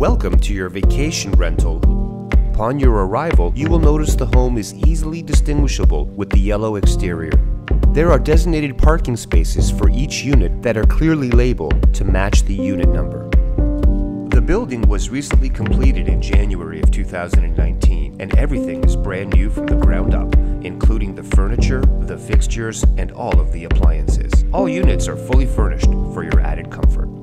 Welcome to your vacation rental. Upon your arrival, you will notice the home is easily distinguishable with the yellow exterior. There are designated parking spaces for each unit that are clearly labeled to match the unit number. The building was recently completed in January of 2019, and everything is brand new from the ground up, including the furniture, the fixtures, and all of the appliances. All units are fully furnished for your added comfort.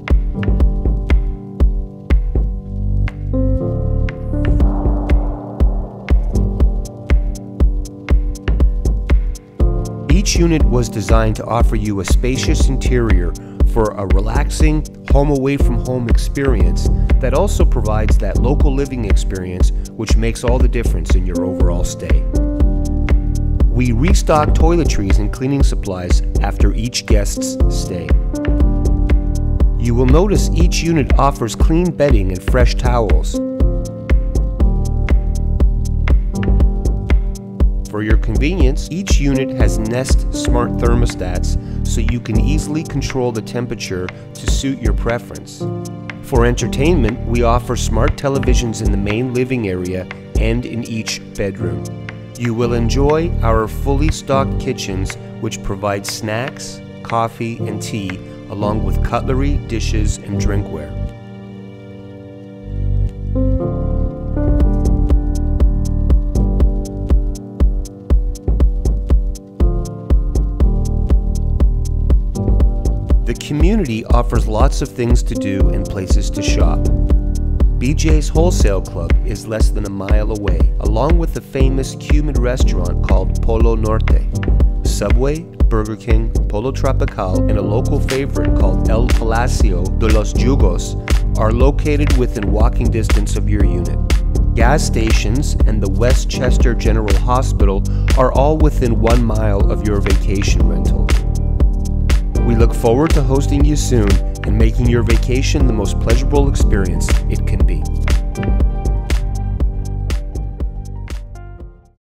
Each unit was designed to offer you a spacious interior for a relaxing, home away from home experience that also provides that local living experience which makes all the difference in your overall stay. We restock toiletries and cleaning supplies after each guest's stay. You will notice each unit offers clean bedding and fresh towels. For your convenience, each unit has Nest smart thermostats so you can easily control the temperature to suit your preference. For entertainment, we offer smart televisions in the main living area and in each bedroom. You will enjoy our fully stocked kitchens, which provide snacks, coffee, and tea, along with cutlery, dishes, and drinkware. The community offers lots of things to do and places to shop. BJ's Wholesale Club is less than a mile away, along with the famous Cuban restaurant called Polo Norte. Subway, Burger King, Pollo Tropical, and a local favorite called El Palacio de los Jugos are located within walking distance of your unit. Gas stations and the Westchester General Hospital are all within one mile of your vacation rental. We look forward to hosting you soon and making your vacation the most pleasurable experience it can be.